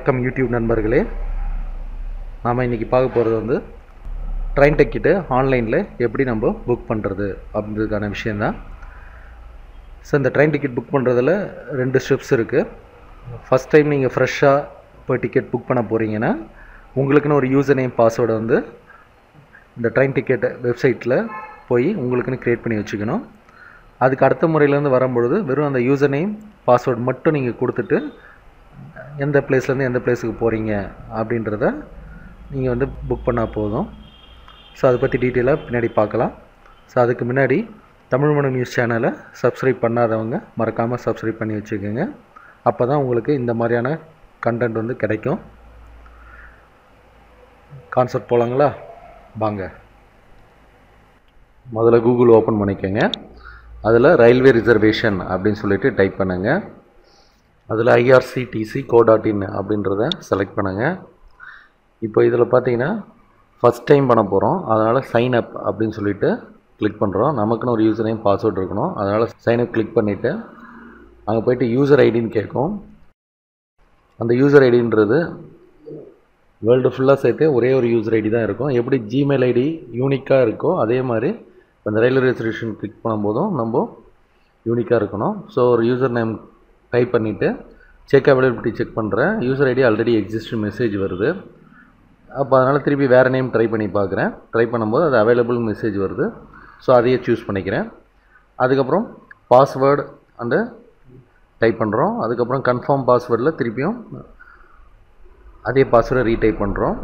வணக்கம் யூடியூப் நண்பர்களே. நாம் இன்றைக்கி பார்க்க போகிறது வந்து ட்ரெயின் டிக்கெட்டு ஆன்லைனில் எப்படி நம்ம புக் பண்ணுறது அப்படின்றதுக்கான விஷயந்தான் ஸோ இந்த ட்ரெயின் டிக்கெட் புக் பண்ணுறதுல ரெண்டு ஸ்டெப்ஸ் இருக்குது ஃபஸ்ட் டைம் நீங்கள் ஃப்ரெஷ்ஷாக போய் டிக்கெட் புக் பண்ண போகிறீங்கன்னா உங்களுக்குன்னு ஒரு யூசர் நேம் பாஸ்வேர்டை வந்து இந்த ட்ரெயின் டிக்கெட் வெப்சைட்டில் போய் உங்களுக்குன்னு க்ரியேட் பண்ணி வச்சுக்கணும். அதுக்கு அடுத்த முறையிலேருந்து வரும்பொழுது வெறும் அந்த யூசர் நேம் பாஸ்வேர்டு மட்டும் நீங்கள் கொடுத்துட்டு எந்த பிளேஸ்லேருந்து எந்த பிளேஸுக்கு போகிறீங்க அப்படின்றத நீங்கள் வந்து புக் பண்ணால் போதும். ஸோ அதை பற்றி டீட்டெயிலாக பின்னாடி பார்க்கலாம். ஸோ அதுக்கு முன்னாடி தமிழ் மணம் நியூஸ் சேனலை சப்ஸ்கிரைப் பண்ணாதவங்க மறக்காமல் சப்ஸ்கிரைப் பண்ணி வச்சுக்கோங்க. அப்போ தான் உங்களுக்கு இந்த மாதிரியான கண்டென்ட் வந்து கிடைக்கும். கான்செப்ட் போகலாங்களா வாங்க. முதல்ல கூகுள் ஓப்பன் பண்ணிக்கோங்க. அதில் ரயில்வே ரிசர்வேஷன் அப்படின்னு சொல்லிட்டு டைப் பண்ணுங்கள் அதில் ஐஆர்சிடிசி கோ டாட் இன் அப்படின்றத செலக்ட் பண்ணுங்கள் இப்போ இதில் பார்த்தீங்கன்னா ஃபஸ்ட் டைம் பண்ண போகிறோம் அதனால் சைன் அப் அப்படின்னு சொல்லிட்டு கிளிக் பண்ணுறோம் நமக்குன்னு ஒரு யூசர் நேம் பாஸ்வேர்ட் இருக்கணும். அதனால் சைன் அப் கிளிக் பண்ணிவிட்டு அங்கே போயிட்டு யூசர் ஐடின்னு கேட்கும். அந்த யூசர் ஐடின்றது வேர்ல்டு ஃபுல்லாக சேர்த்து ஒரே ஒரு யூசர் ஐடி தான் இருக்கும். எப்படி ஜிமெயில் ஐடி யூனிக்காக இருக்கோ அதே மாதிரி அந்த ரயில்வே ரிசர்வேஷன் கிளிக் பண்ணும்போதும் நம்ம யூனிக்காக இருக்கணும். ஸோ ஒரு யூசர் நேம் டைப் பண்ணிவிட்டு செக் அவைலபிலிட்டி செக் பண்ணுறேன் user ID already exist message வருது. அப்போ அதனால் திருப்பி வேறு நேம் ட்ரை பண்ணி பார்க்குறேன் ட்ரை பண்ணும்போது அது அவைலபிள் மெசேஜ் வருது. ஸோ அதையே சூஸ் பண்ணிக்கிறேன். அதுக்கப்புறம் பாஸ்வேர்டு அந்த டைப் பண்ணுறோம் அதுக்கப்புறம் கன்ஃபார்ம் பாஸ்வேர்டில் திருப்பியும் அதே பாஸ்வேர்டை ரீடைப் பண்ணுறோம்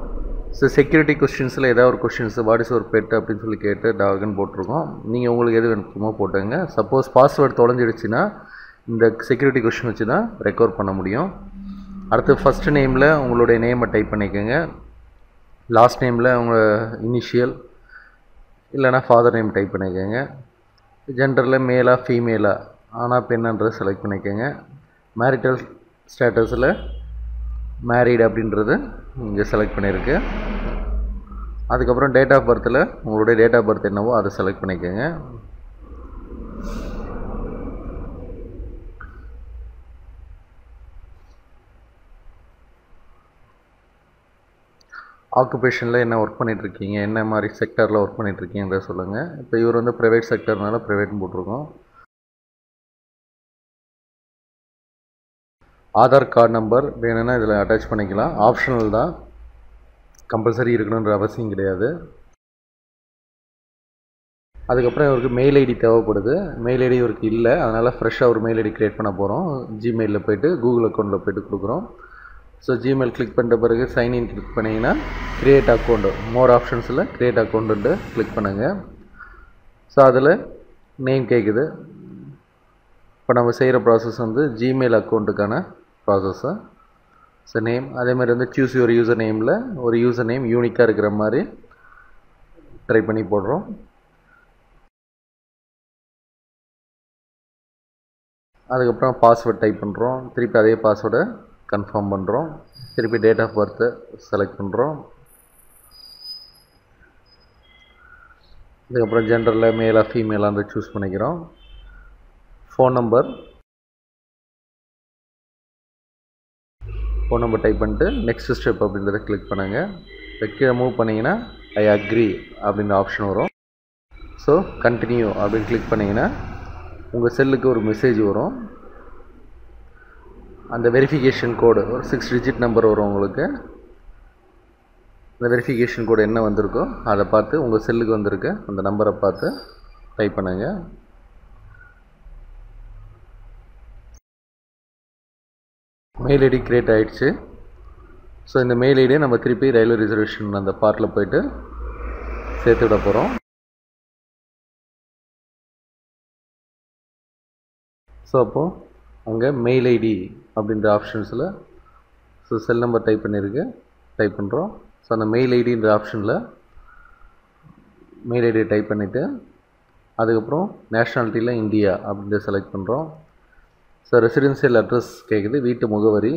ஸோ செக்யூரிட்டி கொஸ்டின்ஸில் ஏதாவது ஒரு கொஸ்டின்ஸ் வாட் இஸ் ஒரு பெட் அப்படின்னு சொல்லி கேட்டு டாகுன்னு போட்டிருக்கோம். நீங்கள் உங்களுக்கு எது வேணுமோ போட்டுங்க சப்போஸ் பாஸ்வேர்டு தொலைஞ்சிடுச்சுன்னா இந்த செக்யூரிட்டி கொஷின் வச்சு தான் ரெக்கவர் பண்ண முடியும். அடுத்து ஃபஸ்ட்டு நேமில் உங்களுடைய நேமை டைப் பண்ணிக்கோங்க. லாஸ்ட் நேமில் உங்கள் இனிஷியல் இல்லைனா ஃபாதர் நேம் டைப் பண்ணிக்கோங்க. ஜெண்டரில் மேலா ஃபீமேலா ஆனால் பெண்ணுன்றதை செலக்ட் பண்ணிக்கோங்க. மேரிட்டல் ஸ்டேட்டஸில் மேரீடு அப்படின்றது இங்கே செலக்ட் பண்ணியிருக்கு அதுக்கப்புறம் டேட் ஆஃப் பர்த்தில் உங்களுடைய டேட் ஆஃப் பர்த் என்னவோ அதை செலக்ட் பண்ணிக்கோங்க. ஆக்குபேஷனில் என்ன ஒர்க் பண்ணிகிட்ருக்கீங்க என்ன மாதிரி செக்டரில் ஒர்க் பண்ணிகிட்ருக்கீங்கன்றத சொல்லுங்கள் இப்போ இவர் வந்து ப்ரைவேட் செக்டர்னால ப்ரைவேட்னு போட்டிருக்கோம். ஆதார் கார்டு நம்பர் வேணும்னா இதில் அட்டாச் பண்ணிக்கலாம். ஆப்ஷனல் தான். கம்பல்சரி இருக்கணுன்ற அவசியம் கிடையாது. அதுக்கப்புறம் இவருக்கு மெயில் ஐடி தேவைப்படுது. மெயில் ஐடி இவருக்கு இல்லை. அதனால் ஃப்ரெஷ்ஷாக ஒரு மெயில் ஐடி க்ரியேட் பண்ண போகிறோம் ஜிமெயிலில் போய்ட்டு கூகுள் அக்கௌண்ட்டில் போய்ட்டு கொடுக்குறோம். ஸோ ஜிமெயில் கிளிக் பண்ணுற பிறகு சைன்இன் கிளிக் பண்ணிங்கன்னா க்ரியேட் அக்கௌண்ட்டு மோர் ஆப்ஷன்ஸில் க்ரியேட் அக்கௌண்ட்டு கிளிக் பண்ணுங்கள் ஸோ அதில் நேம் கேட்குது இப்போ நம்ம செய்கிற ப்ராசஸ் வந்து ஜிமெயில் அக்கௌண்ட்டுக்கான ப்ராசஸ்ஸு ஸோ நேம் அதே மாதிரி வந்து சூஸ் யுவர் யூசர் நேமில் ஒரு யூசர் நேம் யூனிக்காக இருக்கிற மாதிரி ட்ரை பண்ணி போடுறோம். அதுக்கப்புறம் பாஸ்வேர்ட் டைப் பண்ணுறோம் திருப்பி அதே பாஸ்வேர்டை கன்ஃபார்ம் பண்ணுறோம் திருப்பி டேட் ஆஃப் பர்த்து செலக்ட் பண்ணுறோம் இதுக்கப்புறம் ஜென்ரலில் மேலாக ஃபீமேலாக வந்து சூஸ் பண்ணிக்கிறோம். Phone number phone number type பண்ணிட்டு நெக்ஸ்ட் ஸ்டெப் அப்படின்றத கிளிக் பண்ணுங்கள் கீழே மூவ் பண்ணிங்கன்னா ஐ அக்ரி அப்படின்ற ஆப்ஷன் வரும். ஸோ கண்டினியூ அப்படின்னு கிளிக் பண்ணிங்கன்னா உங்கள் செல்லுக்கு ஒரு மெசேஜ் வரும். அந்த வெரிஃபிகேஷன் கோடு ஒரு சிக்ஸ் டிஜிட் நம்பர் வரும் உங்களுக்கு. அந்த வெரிஃபிகேஷன் கோடு என்ன வந்திருக்கோ அதை பார்த்து உங்கள் செல்லுக்கு வந்திருக்க அந்த நம்பரை பார்த்து டைப் பண்ணுங்கள் மெயில் ஐடி க்ரியேட் ஆகிடுச்சு ஸோ இந்த மெயில் ஐடியை நம்ம திருப்பி ரயில்வே ரிசர்வேஷன் அந்த பார்ட்டில் போயிட்டு சேர்த்து விட போகிறோம் ஸோ அப்போது அங்கே மெயில் ஐடி அப்படின்ற ஆப்ஷன்ஸில் ஸோ செல் நம்பர் டைப் பண்ணியிருக்கு டைப் பண்ணுறோம் ஸோ அந்த மெயில் ஐடின்ற ஆப்ஷனில் மெயில் ஐடியை டைப் பண்ணிவிட்டு அதுக்கப்புறம் நேஷ்னாலிட்டியில் இந்தியா அப்படின்ற செலக்ட் பண்ணுறோம் ஸோ ரெசிடென்சியல் அட்ரஸ் கேட்குது வீட்டு முகவரி.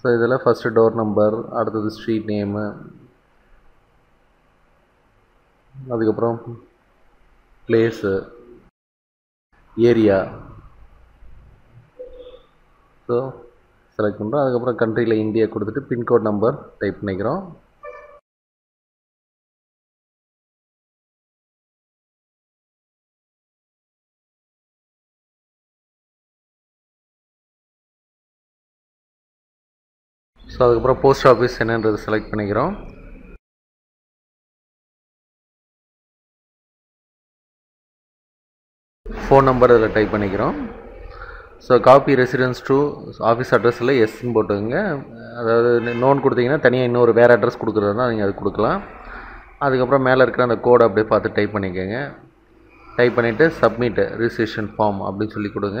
ஸோ இதில் ஃபஸ்ட்டு டோர் நம்பர் அடுத்தது ஸ்ட்ரீட் நேமு அதுக்கப்புறம் பிளேஸு ஏரியா ஸோ செலக்ட் பண்ணுறோம் அதுக்கப்புறம் கண்ட்ரியில் இந்தியா கொடுத்துட்டு பின்கோட் நம்பர் டைப் பண்ணிக்கிறோம். ஸோ அதுக்கப்புறம் போஸ்ட் ஆஃபீஸ் என்னன்றது செலக்ட் பண்ணிக்கிறோம். ஃபோன் நம்பர் அதில் டைப் பண்ணிக்கிறோம். So copy residence to office அட்ரஸில் எஸ்ன்னு போட்டுக்கோங்க. அதாவது நோன் கொடுத்தீங்கன்னா தனியாக இன்னொரு வேறு அட்ரஸ் கொடுக்குறதுனா நீங்கள் அது கொடுக்கலாம். அதுக்கப்புறம் மேலே இருக்கிற அந்த கோடை அப்படியே பார்த்து டைப் பண்ணிக்கோங்க. டைப் பண்ணிவிட்டு சப்மிட் ரிஜிஸ்ட்ரேஷன் ஃபார்ம் அப்படின்னு சொல்லி கொடுங்க.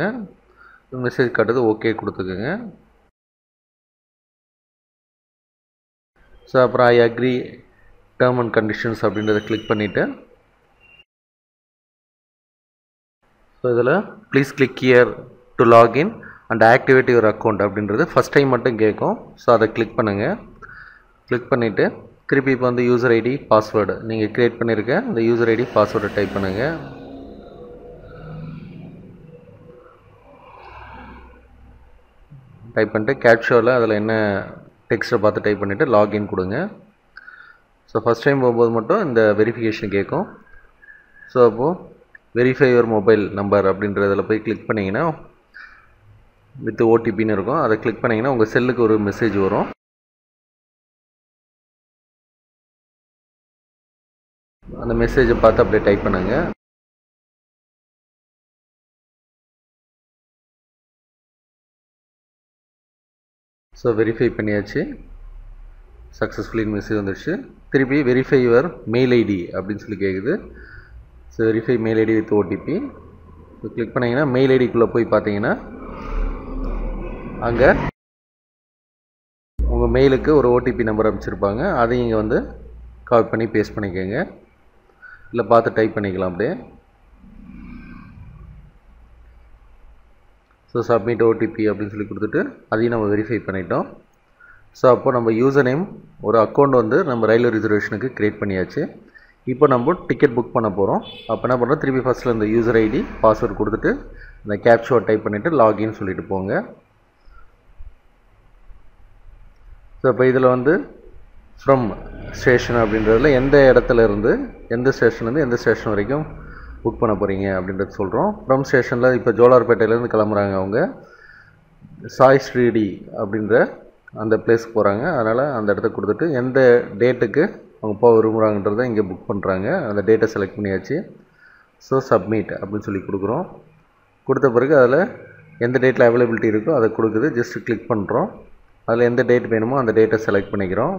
மெசேஜ் காட்டுது ஓகே கொடுத்துக்குங்க. ஸோ அப்புறம் I agree term and conditions அப்படின்றத கிளிக் பண்ணிவிட்டு ஸோ இதில் please click here to login and activate your account அப்படின்றது ஃபஸ்ட் டைம் மட்டும் கேட்கும். ஸோ அதை கிளிக் பண்ணுங்கள் கிளிக் பண்ணிவிட்டு திருப்பி இப்போ வந்து யூசர் ஐடி பாஸ்வேர்டு நீங்கள் க்ரியேட் பண்ணியிருக்க அந்த யூசர் ஐடி பாஸ்வேர்டை டைப் பண்ணுங்கள் டைப் பண்ணிட்டு கேப்ஷோவில் அதில் என்ன டெக்ஸ்ட்டை பார்த்து டைப் பண்ணிவிட்டு லாகின் கொடுங்க. ஸோ ஃபஸ்ட் டைம் போகும்போது மட்டும் இந்த வெரிஃபிகேஷன் கேட்கும். ஸோ அப்போது வெரிஃபை யுவர் மொபைல் நம்பர் அப்படின்றதில் போய் கிளிக் பண்ணிங்கன்னா வித் ஓடிபின்னு இருக்கும். அதை கிளிக் பண்ணிங்கன்னா உங்கள் செல்லுக்கு ஒரு மெசேஜ் வரும். அந்த மெசேஜை பார்த்து அப்படியே டைப் பண்ணுங்கள் ஸோ வெரிஃபை பண்ணியாச்சு. சக்ஸஸ்ஃபுல்லி மெசேஜ் வந்துடுச்சு திருப்பி வெரிஃபை யுவர் மெயில் ஐடி அப்படின்னு சொல்லி கேட்குது so verify mail ID with OTP so click பண்ணிங்கன்னா மெயில் ஐடிக்குள்ளே போய் பார்த்தீங்கன்னா அங்கே உங்கள் மெயிலுக்கு ஒரு ஓடிபி நம்பர் அனுப்பிச்சிருப்பாங்க. அதையும் இங்கே வந்து காப்பி பண்ணி பேஸ்ட் பண்ணிக்கோங்க. இல்லை பார்த்து டைப் பண்ணிக்கலாம் அப்படியே. ஸோ சப்மிட் ஓடிபி அப்படின்னு சொல்லி கொடுத்துட்டு அதையும் நம்ம வெரிஃபை பண்ணிட்டோம். ஸோ அப்போ நம்ம யூசர் நேம் ஒரு அக்கௌண்ட் வந்து நம்ம ரயில்வே ரிசர்வேஷனுக்கு க்ரியேட் பண்ணியாச்சு. இப்போ நம்ம டிக்கெட் புக் பண்ண போகிறோம் அப்போ என்ன பண்ணுறோம் திருப்பி ஃபஸ்ட்டில் இந்த யூசர் ஐடி பாஸ்வேர்டு கொடுத்துட்டு இந்த கேப்ஷோர் டைப் பண்ணிவிட்டு லாகின் சொல்லிட்டு போங்க. ஸோ இப்போ இதில் வந்து ஃப்ரம் ஸ்டேஷன் அப்படின்றதுல எந்த இடத்துல இருந்து எந்த ஸ்டேஷன்லேருந்து எந்த ஸ்டேஷன் வரைக்கும் புக் பண்ண போகிறீங்க அப்படின்றது சொல்கிறோம் ஃப்ரம் ஸ்டேஷனில் இப்போ ஜோலார்பேட்டையிலேருந்து கிளம்புறாங்க அவங்க. சாய் ஸ்ரீடி அப்படின்ற அந்த பிளேஸ்க்கு போகிறாங்க அதனால் அந்த இடத்த கொடுத்துட்டு எந்த டேட்டுக்கு அவங்க போக விரும்புகிறாங்கன்றத இங்கே புக் பண்ணுறாங்க அந்த டேட்டை செலக்ட் பண்ணியாச்சு. ஸோ சப்மிட் அப்படின்னு சொல்லி கொடுக்குறோம். கொடுத்த பிறகு அதில் எந்த டேட்டில் அவைலபிலிட்டி இருக்கோ அதை கொடுக்குது. ஜஸ்ட் கிளிக் பண்ணுறோம் அதில் எந்த டேட் வேணுமோ அந்த டேட்டை செலக்ட் பண்ணிக்கிறோம்.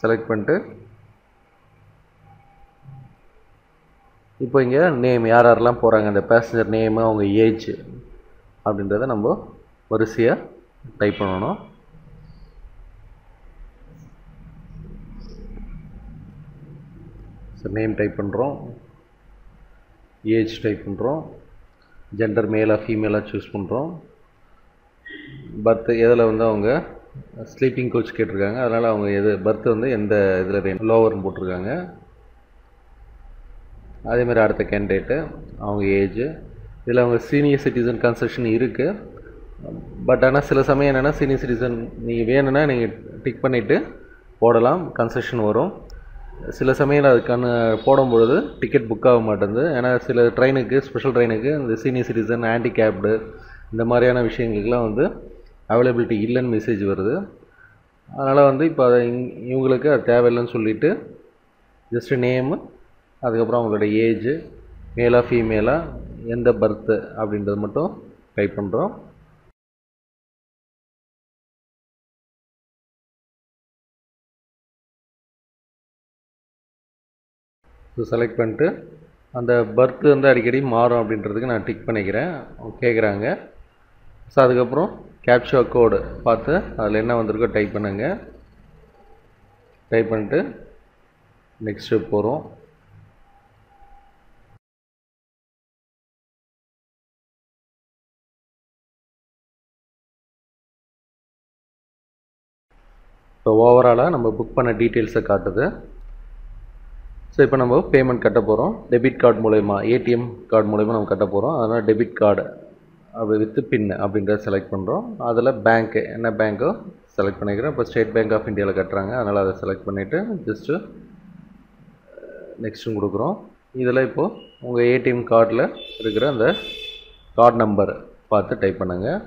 செலக்ட் பண்ணிட்டு இப்போ இங்கே நேம் யார் யாரெல்லாம் போகிறாங்க அந்த பேசஞ்சர் நேமு அவங்க ஏஜ் அப்படின்றத நம்ம வரிசையாக டைப் பண்ணணும். ஸோ நேம் டைப் பண்ணுறோம் ஏஜ் டைப் பண்ணுறோம் ஜெண்டர் மேலாக ஃபீமேலாக சூஸ் பண்ணுறோம் பர்த் எதில் வந்து அவங்க ஸ்லீப்பிங் கோச் கேட்டிருக்காங்க. அதனால் அவங்க எது பர்த் வந்து எந்த இதில் வேணும்? லோவர்னு போட்டிருக்காங்க. அதேமாதிரி அடுத்த கேண்டிடேட்டு அவங்க ஏஜு இதில் அவங்க சீனியர் சிட்டிசன் கன்செஷன் இருக்குது பட் ஆனால் சில சமயம் என்னென்னா சீனியர் சிட்டிசன் நீங்கள் வேணும்னா நீங்கள் டிக் பண்ணிவிட்டு போடலாம். கன்செஷன் வரும். சில சமயம் அதுக்கான போடும்பொழுது டிக்கெட் புக் ஆக மாட்டேங்குது. ஏன்னா சில ட்ரெயினுக்கு ஸ்பெஷல் ட்ரெயினுக்கு இந்த சீனியர் சிட்டிசன் ஹேண்டிகேப்டு இந்த மாதிரியான விஷயங்களுக்கெல்லாம் வந்து அவைலபிலிட்டி இல்லைன்னு மெசேஜ் வருது. அதனால் வந்து இப்போ அதை இவங்களுக்கு அது தேவையில்லைன்னு சொல்லிவிட்டு ஜஸ்ட்டு நேமு அதுக்கப்புறம் அவங்களோட ஏஜு மேலாக ஃபீமேலாக எந்த பர்த்து அப்படின்றது மட்டும் டைப் பண்ணுறோம் ஸோ செலக்ட் பண்ணிட்டு அந்த பர்த் வந்து அடிக்கடி மாறும் அப்படின்றதுக்கு நான் டிக் பண்ணிக்கிறேன். கேட்குறாங்க ஸோ அதுக்கப்புறம் கேப்ஷா கோடு பார்த்து அதில் என்ன வந்திருக்கோ டைப் பண்ணுங்க. டைப் பண்ணிட்டு நெக்ஸ்ட் ஸ்டெப் போகிறோம் இப்போ ஓவராலாக நம்ம புக் பண்ண டீட்டெயில்ஸை காட்டுது. ஸோ இப்போ நம்ம பேமெண்ட் கட்ட போகிறோம் டெபிட் கார்டு மூலயமா ஏடிஎம் கார்டு மூலயமா நம்ம கட்ட போகிறோம் அதனால் டெபிட் கார்டு அப்படி வித்து பின் அப்படின்றத செலக்ட் பண்ணுறோம் அதில் பேங்க்கு என்ன பேங்க்கோ செலக்ட் பண்ணிக்கிறோம். இப்போ ஸ்டேட் பேங்க் ஆஃப் இந்தியாவில் கட்டுறாங்க. அதனால் அதை செலக்ட் பண்ணிவிட்டு ஜஸ்ட்டு நெக்ஸ்ட்டும் கொடுக்குறோம். இதில் இப்போது உங்கள் ஏடிஎம் கார்டில் இருக்கிற அந்த கார்டு நம்பர் பார்த்து டைப் பண்ணுங்கள்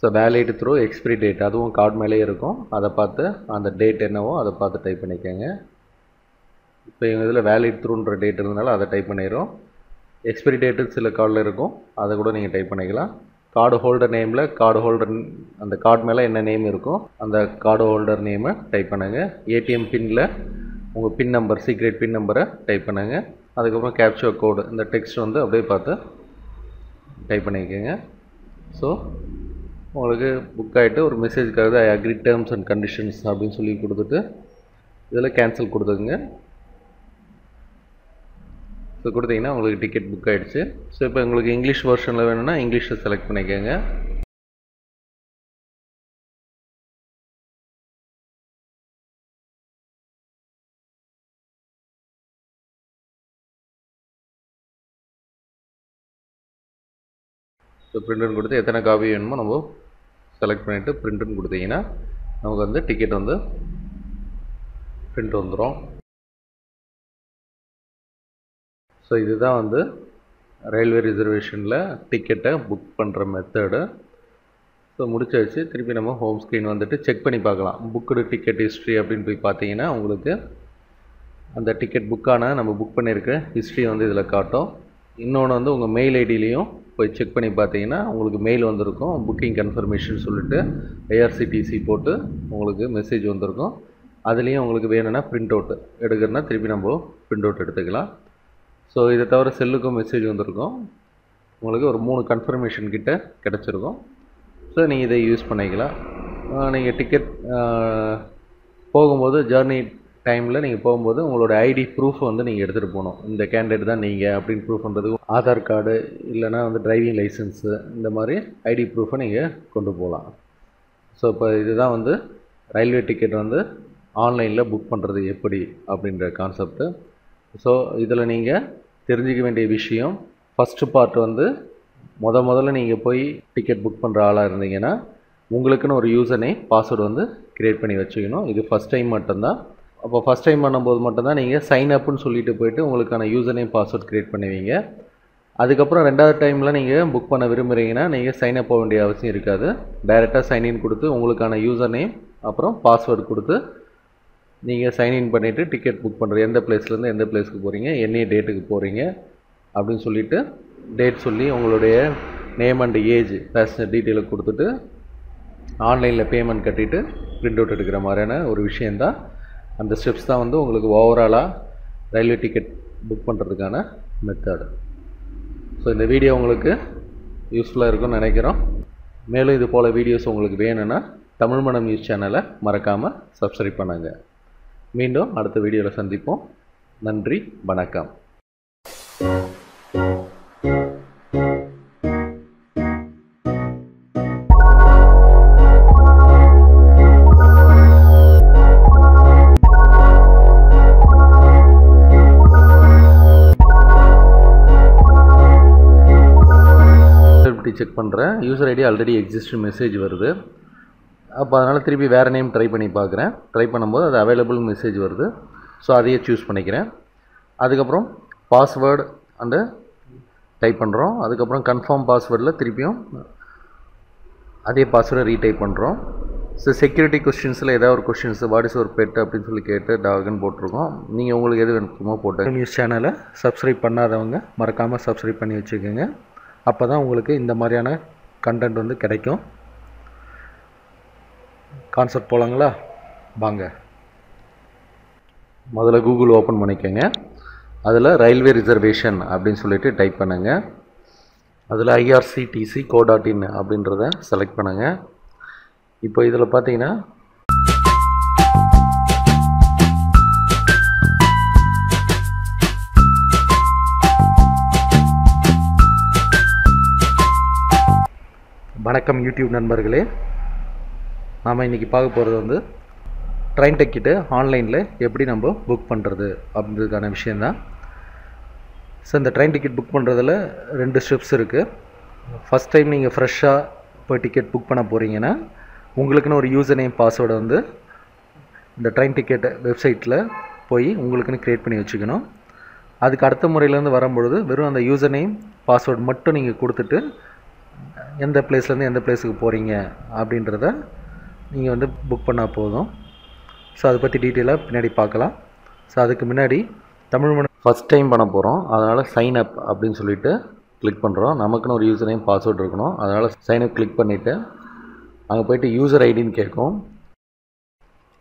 so valid through expiry date அதுவும் கார்டு மேலே இருக்கும். அதை பார்த்து அந்த டேட் என்னவோ அதை பார்த்து டைப் பண்ணிக்கோங்க. இப்போ எங்கள் இதில் வேலிட் த்ரூன்ற டேட் இருந்தனால அதை டைப் பண்ணிடும் எக்ஸ்பிரி டேட்டு சில கார்டில் இருக்கும். அதை கூட நீங்கள் டைப் பண்ணிக்கலாம். கார்டு ஹோல்டர் நேமில் கார்டு ஹோல்டர் அந்த கார்டு மேலே என்ன நேம் இருக்கும் அந்த கார்டு ஹோல்டர் நேமை டைப் பண்ணுங்கள் ஏடிஎம் பின்னில் உங்கள் பின் நம்பர் சீக்ரெட் பின் நம்பரை டைப் பண்ணுங்கள் அதுக்கப்புறம் கேப்சர் கோடு இந்த டெக்ஸ்ட் வந்து அப்படியே பார்த்து டைப் பண்ணிக்கோங்க. ஸோ உங்களுக்கு புக் ஆகிட்டு ஒரு மெசேஜ்க்காக I agree terms and conditions அப்படின்னு சொல்லி கொடுத்துட்டு இதில் கேன்சல் கொடுத்துக்குங்க. ஸோ கொடுத்தீங்கன்னா உங்களுக்கு டிக்கெட் புக் ஆகிடுச்சு ஸோ இப்போ உங்களுக்கு இங்கிலீஷ் வெர்ஷனில் வேணும்னா இங்கிலீஷில் செலக்ட் பண்ணிக்கோங்க. ஸோ பிரிண்ட்னு கொடுத்து எத்தனை காப்பி வேணுமோ நம்ம செலக்ட் பண்ணிவிட்டு பிரிண்ட்னு கொடுத்தீங்கன்னா நமக்கு வந்து டிக்கெட் வந்து பிரிண்ட் வந்துடும் ஸோ இதுதான் வந்து ரயில்வே ரிசர்வேஷனில் டிக்கெட்டை புக் பண்ணுற மெத்தடு ஸோ முடிச்சாச்சு. திருப்பி நம்ம ஹோம் ஸ்க்ரீன் வந்துட்டு செக் பண்ணி பார்க்கலாம். புக்குடு டிக்கெட் ஹிஸ்ட்ரி அப்படின்னு போய் பார்த்தீங்கன்னா உங்களுக்கு அந்த டிக்கெட் புக்கான நம்ம புக் பண்ணியிருக்க ஹிஸ்ட்ரி வந்து இதில் காட்டும். இன்னொன்று வந்து உங்கள் மெயில் ஐடியிலையும் போய் செக் பண்ணி பார்த்தீங்கன்னா உங்களுக்கு மெயில் வந்திருக்கும். புக்கிங் கன்ஃபர்மேஷன் சொல்லிட்டு ஐஆர்சிடிசி போட்டு உங்களுக்கு மெசேஜ் வந்திருக்கும். அதுலேயும் உங்களுக்கு வேணும்னா பிரிண்ட் அவுட் எடுக்கிறனா திருப்பி நம்ம பிரிண்ட் அவுட் எடுத்துக்கலாம். ஸோ இதை தவிர செல்லுக்கும் மெசேஜ் வந்திருக்கும். உங்களுக்கு ஒரு மூணு கன்ஃபர்மேஷன் கிட்ட கிடச்சிருக்கும். ஸோ நீங்கள் இதை யூஸ் பண்ணிக்கலாம். நீங்கள் டிக்கெட் போகும்போது ஜேர்னி டைமில் நீங்கள் போகும்போது உங்களோட ஐடி ப்ரூஃப் வந்து நீங்கள் எடுத்துகிட்டு போகணும். இந்த கேண்டிடேட் தான் நீங்கள் அப்படின்னு ப்ரூஃப் பண்ணுறது ஆதார் கார்டு இல்லைனா வந்து டிரைவிங் லைசன்ஸு இந்த மாதிரி ஐடி ப்ரூஃபை நீங்கள் கொண்டு போகலாம். ஸோ இப்போ இதுதான் வந்து ரயில்வே டிக்கெட் வந்து ஆன்லைனில் புக் பண்ணுறது எப்படி அப்படின்ற கான்செப்ட்டு ஸோ இதில் நீங்கள் தெரிஞ்சிக்க வேண்டிய விஷயம் ஃபஸ்ட்டு பார்ட் வந்து முத முதல்ல நீங்கள் போய் டிக்கெட் புக் பண்ணுற ஆளாக இருந்தீங்கன்னா உங்களுக்குன்னு ஒரு யூசர் நேம் பாஸ்வேர்டு வந்து க்ரியேட் பண்ணி வச்சுக்கணும். இது ஃபஸ்ட் டைம் மட்டும்தான். அப்போ ஃபஸ்ட் டைம் பண்ணும்போது மட்டும்தான் நீங்கள் சைன் அப்னு சொல்லிட்டு போயிட்டு உங்களுக்கான யூசர் நேம் பாஸ்வேர்ட் க்ரியேட் பண்ணுவீங்க. அதுக்கப்புறம் ரெண்டாவது டைமில் நீங்கள் புக் பண்ண விரும்புகிறீங்கன்னா நீங்கள் சைன் அப் போக வேண்டிய அவசியம் இருக்காது. டைரெக்டாக சைன்இன் கொடுத்து உங்களுக்கான யூசர் நேம் அப்புறம் பாஸ்வேர்டு கொடுத்து நீங்கள் சைன்இன் பண்ணிவிட்டு டிக்கெட் புக் பண்ணுற எந்த பிளேஸ்லேருந்து எந்த பிளேஸ்க்கு போகிறீங்க என்னைய டேட்டுக்கு போகிறீங்க அப்படின்னு சொல்லிவிட்டு டேட் சொல்லி உங்களுடைய நேம் அண்ட் ஏஜ் பேசஞ்சர் டீட்டெயிலை கொடுத்துட்டு ஆன்லைனில் பேமெண்ட் கட்டிவிட்டு பிரிண்ட் அவுட் எடுக்கிற மாதிரியான ஒரு விஷயந்தான் அந்த ஸ்டெப்ஸ் தான் வந்து உங்களுக்கு ஓவராலாக ரயில்வே டிக்கெட் புக் பண்ணுறதுக்கான மெத்தடு ஸோ இந்த வீடியோ உங்களுக்கு யூஸ்ஃபுல்லாக இருக்கும்னு நினைக்கிறோம். மேலும் இது போல் வீடியோஸ் உங்களுக்கு வேணும்னா தமிழ் மனம் நியூஸ் சேனலை மறக்காமல் சப்ஸ்கிரைப் பண்ணுங்கள் மீண்டும் அடுத்த வீடியோவில் சந்திப்போம். நன்றி வணக்கம். பண்ணுறேன் user ID already exist message வருது. அப்போ அதனால் திருப்பி வேறு நேம் ட்ரை பண்ணி பார்க்குறேன் ட்ரை பண்ணும்போது அது அவைலபிள் மெசேஜ் வருது. ஸோ அதையே சூஸ் பண்ணிக்கிறேன். அதுக்கப்புறம் பாஸ்வேர்டு அண்டு டைப் பண்ணுறோம் அதுக்கப்புறம் கன்ஃபார்ம் பாஸ்வேர்டில் திருப்பியும் அதே பாஸ்வேர்டை ரீடைப் பண்ணுறோம் ஸோ செக்யூரிட்டி கொஸ்டின்ஸில் ஏதாவது ஒரு கொஸ்டின்ஸ் வாட் இஸ் ஒரு பெட் அப்படின்னு சொல்லி கேட்டு டாகுன்னு போட்டிருக்கோம். நீங்கள் உங்களுக்கு எது வேணுமோ போட்டு நியூஸ் சேனலை சப்ஸ்கிரைப் பண்ணாதவங்க மறக்காமல் சப்ஸ்கிரைப் பண்ணி வச்சுக்கோங்க. அப்போ தான் உங்களுக்கு இந்த மாதிரியான கண்டென்ட் வந்து கிடைக்கும். கான்செப்ட் போகலாங்களா வாங்க. முதல்ல கூகுள் ஓப்பன் பண்ணிக்கோங்க. அதில் ரயில்வே ரிசர்வேஷன் அப்படின்னு சொல்லிட்டு டைப் பண்ணுங்கள் அதில் ஐஆர்சிடிசி கோ டாட் இன் அப்படின்றத செலக்ட் பண்ணுங்கள் இப்போ இதில் பார்த்தீங்கன்னா வணக்கம் யூடியூப் நண்பர்களே. நாம் இன்றைக்கி பார்க்க போகிறது வந்து ட்ரெயின் டிக்கெட்டு ஆன்லைனில் எப்படி நம்ம புக் பண்ணுறது அப்படின்றதுக்கான விஷயந்தான் ஸோ இந்த ட்ரெயின் டிக்கெட் புக் பண்ணுறதுல ரெண்டு ஸ்டெப்ஸ் இருக்குது ஃபஸ்ட் டைம் நீங்கள் ஃப்ரெஷ்ஷாக போய் டிக்கெட் புக் பண்ண போகிறீங்கன்னா உங்களுக்குன்னு ஒரு யூசர் நேம் பாஸ்வேர்டை வந்து இந்த ட்ரெயின் டிக்கெட் வெப்சைட்டில் போய் உங்களுக்குன்னு க்ரியேட் பண்ணி வச்சுக்கணும். அதுக்கு அடுத்த முறையிலேருந்து வரும்பொழுது வெறும் அந்த யூசர் நேம் பாஸ்வேர்டு மட்டும் நீங்கள் கொடுத்துட்டு எந்த பிளேஸ்லேருந்து எந்த பிளேஸுக்கு போகிறீங்க அப்படின்றத நீங்கள் வந்து புக் பண்ணால் போதும். ஸோ அதை பற்றி டீட்டெயிலாக பின்னாடி பார்க்கலாம். ஸோ அதுக்கு முன்னாடி தமிழ் மொழி ஃபஸ்ட் டைம் பண்ண போகிறோம் அதனால் சைன் அப் அப்படின்னு சொல்லிட்டு கிளிக் பண்ணுறோம் நமக்குன்னு ஒரு யூசர் நேம் பாஸ்வேர்டு இருக்கணும். அதனால் சைன் அப் கிளிக் பண்ணிவிட்டு அங்கே போயிட்டு யூசர் ஐடின்னு கேட்கும்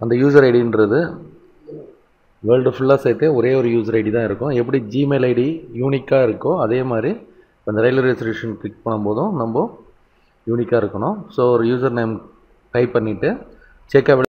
அந்த யூசர் ஐடின்றது வேர்ல்டு ஃபுல்லாக சேர்த்து ஒரே ஒரு யூசர் ஐடி தான் இருக்கும். எப்படி ஜிமெயில் ஐடி யூனிக்காக இருக்கோ அதே மாதிரி அந்த ரயில்வே ரிசர்வேஷன் கிளிக் பண்ணும்போதும் நம்ம யூனிக்காக இருக்கணும். ஸோ ஒரு யூசர் நேம் டைப் பண்ணிவிட்டு செக்